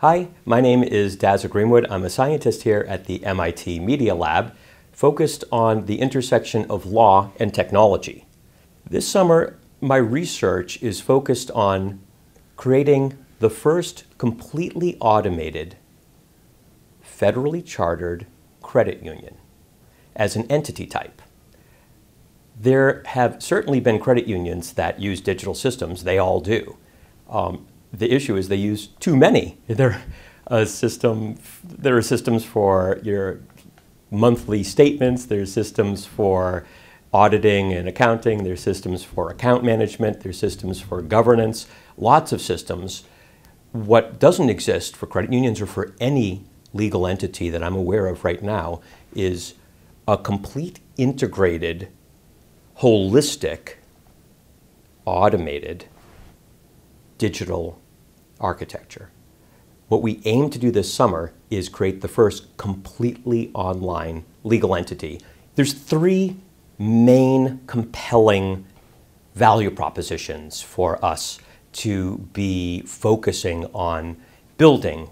Hi, my name is Dazza Greenwood. I'm a scientist here at the MIT Media Lab, focused on the intersection of law and technology. This summer, my research is focused on creating the first completely automated, federally chartered credit union as an entity type. There have certainly been credit unions that use digital systems, they all do. Um, the issue is they use too many. There, a system, there are systems for your monthly statements, there's systems for auditing and accounting, there's systems for account management, there's systems for governance, lots of systems. What doesn't exist for credit unions or for any legal entity that I'm aware of right now is a complete integrated, holistic, automated digital architecture. What we aim to do this summer is create the first completely online legal entity. There's three main compelling value propositions for us to be focusing on building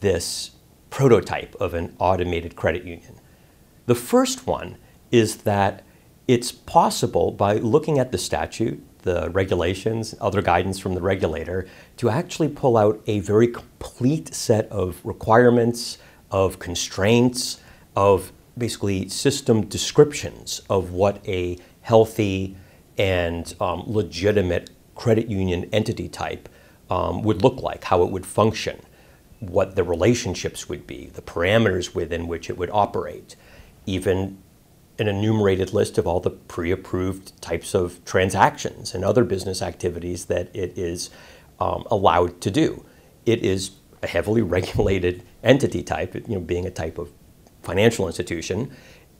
this prototype of an automated credit union. The first one is that it's possible by looking at the statute, the regulations, other guidance from the regulator, to actually pull out a very complete set of requirements, of constraints, of basically system descriptions of what a healthy and um, legitimate credit union entity type um, would look like, how it would function, what the relationships would be, the parameters within which it would operate, even an enumerated list of all the pre-approved types of transactions and other business activities that it is um, allowed to do. It is a heavily regulated entity type, you know, being a type of financial institution,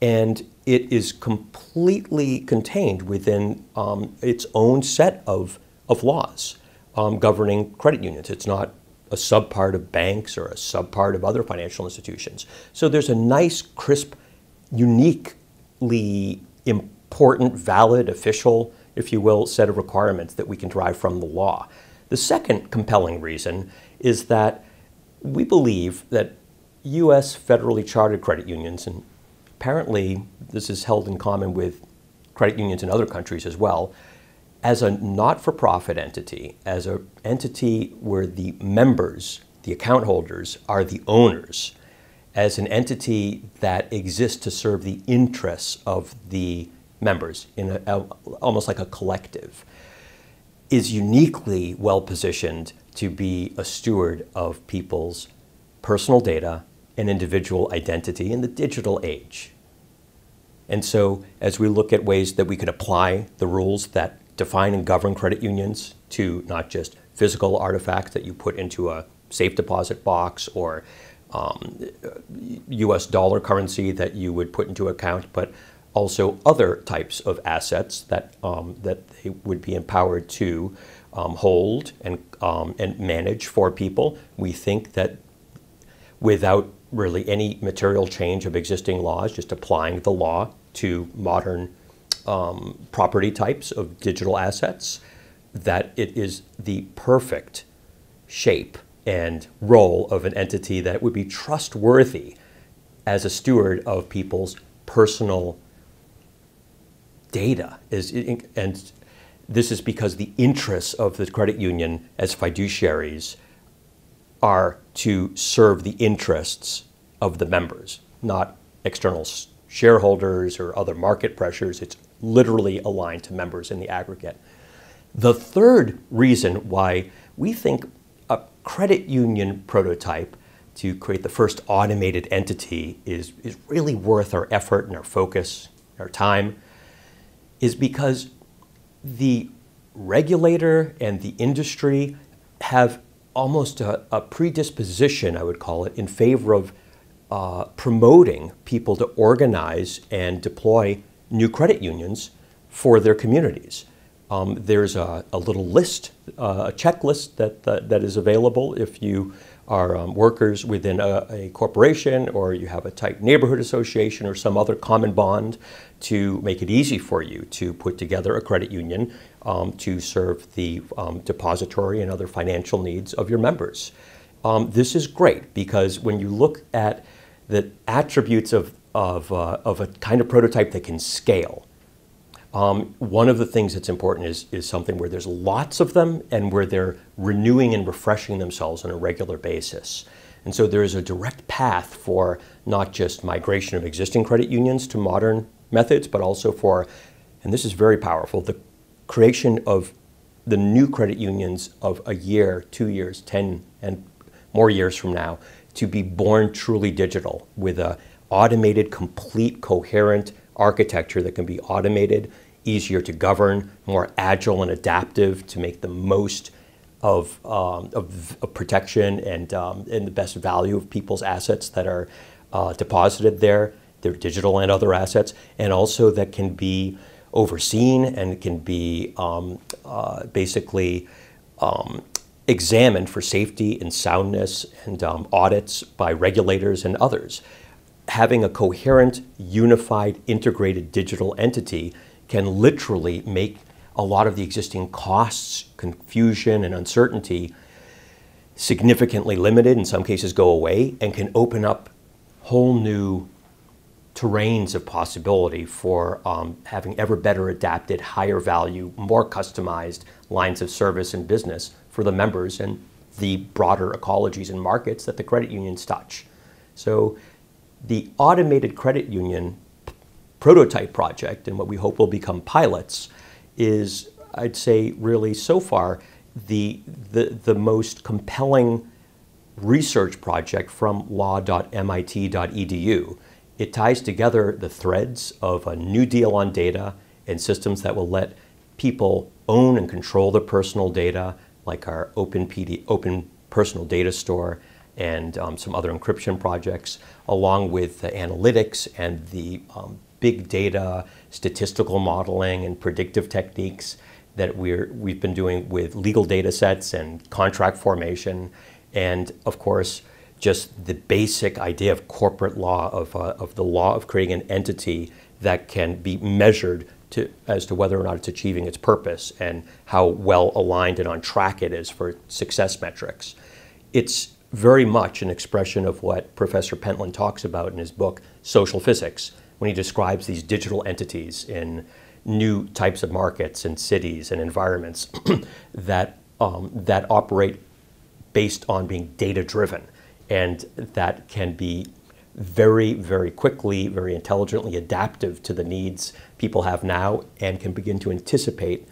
and it is completely contained within um, its own set of, of laws um, governing credit unions. It's not a subpart of banks or a subpart of other financial institutions. So there's a nice, crisp, unique important, valid, official, if you will, set of requirements that we can derive from the law. The second compelling reason is that we believe that U.S. federally chartered credit unions, and apparently this is held in common with credit unions in other countries as well, as a not-for-profit entity, as an entity where the members, the account holders, are the owners, as an entity that exists to serve the interests of the members in a, a, almost like a collective is uniquely well positioned to be a steward of people's personal data and individual identity in the digital age. And so, as we look at ways that we could apply the rules that define and govern credit unions to not just physical artifacts that you put into a safe deposit box or um, US dollar currency that you would put into account, but also other types of assets that, um, that they would be empowered to um, hold and, um, and manage for people. We think that without really any material change of existing laws, just applying the law to modern um, property types of digital assets, that it is the perfect shape and role of an entity that would be trustworthy as a steward of people's personal data. Is, and this is because the interests of the credit union as fiduciaries are to serve the interests of the members, not external shareholders or other market pressures. It's literally aligned to members in the aggregate. The third reason why we think credit union prototype to create the first automated entity is, is really worth our effort and our focus, our time, is because the regulator and the industry have almost a, a predisposition, I would call it, in favor of uh, promoting people to organize and deploy new credit unions for their communities. Um, there's a, a, little list, uh, a checklist that, that, that is available if you are um, workers within a, a, corporation or you have a tight neighborhood association or some other common bond to make it easy for you to put together a credit union um, to serve the um, depository and other financial needs of your members. um, this is great because when you look at the attributes of, of, uh, of a kind of prototype that can scale, um, one of the things that's important is, is something where there's lots of them and where they're renewing and refreshing themselves on a regular basis. And so there is a direct path for not just migration of existing credit unions to modern methods, but also for, and this is very powerful, the creation of the new credit unions of a year, two years, 10 and more years from now to be born truly digital with a automated, complete, coherent architecture that can be automated, easier to govern, more agile and adaptive to make the most of, um, of, of, protection and, um, and the best value of people's assets that are uh, deposited there, their digital and other assets, and also that can be overseen and can be um, uh, basically um, examined for safety and soundness and um, audits by regulators and others. Having a coherent, unified, integrated digital entity can literally make a lot of the existing costs, confusion, and uncertainty significantly limited, in some cases go away, and can open up whole new terrains of possibility for um, having ever better adapted, higher value, more customized lines of service and business for the members and the broader ecologies and markets that the credit unions touch. So the automated credit union prototype project and what we hope will become pilots is, I'd say, really so far the, the, the most compelling research project from law.mit.edu. It ties together the threads of a new deal on data and systems that will let people own and control their personal data, like our open, PD, open personal data store and um, some other encryption projects, along with the analytics and the um, big data, statistical modeling, and predictive techniques that we're, we've been doing with legal data sets and contract formation, and of course, just the basic idea of corporate law, of, uh, of the law of creating an entity that can be measured to, as to whether or not it's achieving its purpose and how well aligned and on track it is for success metrics. It's very much an expression of what Professor Pentland talks about in his book, Social Physics, when he describes these digital entities in new types of markets and cities and environments that, um, that operate based on being data driven and that can be very, very quickly, very intelligently adaptive to the needs people have now and can begin to anticipate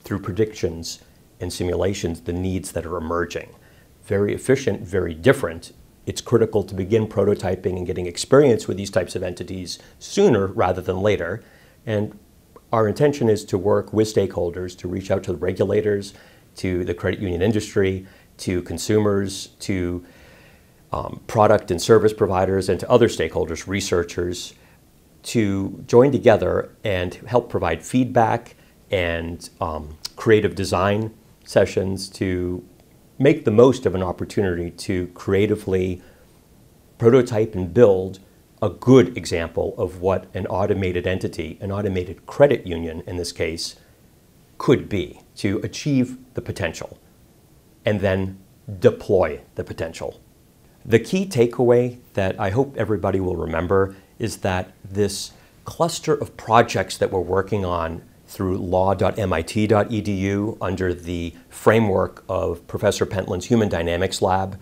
through predictions and simulations the needs that are emerging. Very efficient, very different. It's critical to begin prototyping and getting experience with these types of entities sooner rather than later. And our intention is to work with stakeholders to reach out to the regulators, to the credit union industry, to consumers, to um, product and service providers and to other stakeholders, researchers, to join together and help provide feedback and um, creative design sessions to make the most of an opportunity to creatively prototype and build a good example of what an automated entity, an automated credit union in this case, could be to achieve the potential and then deploy the potential. The key takeaway that I hope everybody will remember is that this cluster of projects that we're working on through law.mit.edu under the framework of Professor Pentland's Human Dynamics Lab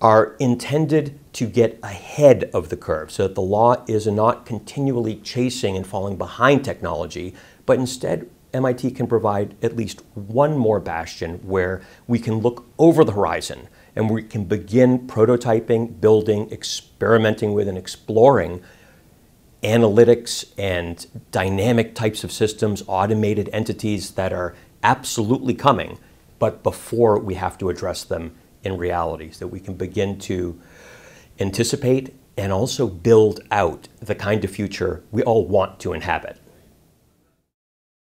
are intended to get ahead of the curve so that the law is not continually chasing and falling behind technology, but instead MIT can provide at least one more bastion where we can look over the horizon and we can begin prototyping, building, experimenting with, and exploring analytics and dynamic types of systems, automated entities that are absolutely coming, but before we have to address them in reality, so that we can begin to anticipate and also build out the kind of future we all want to inhabit.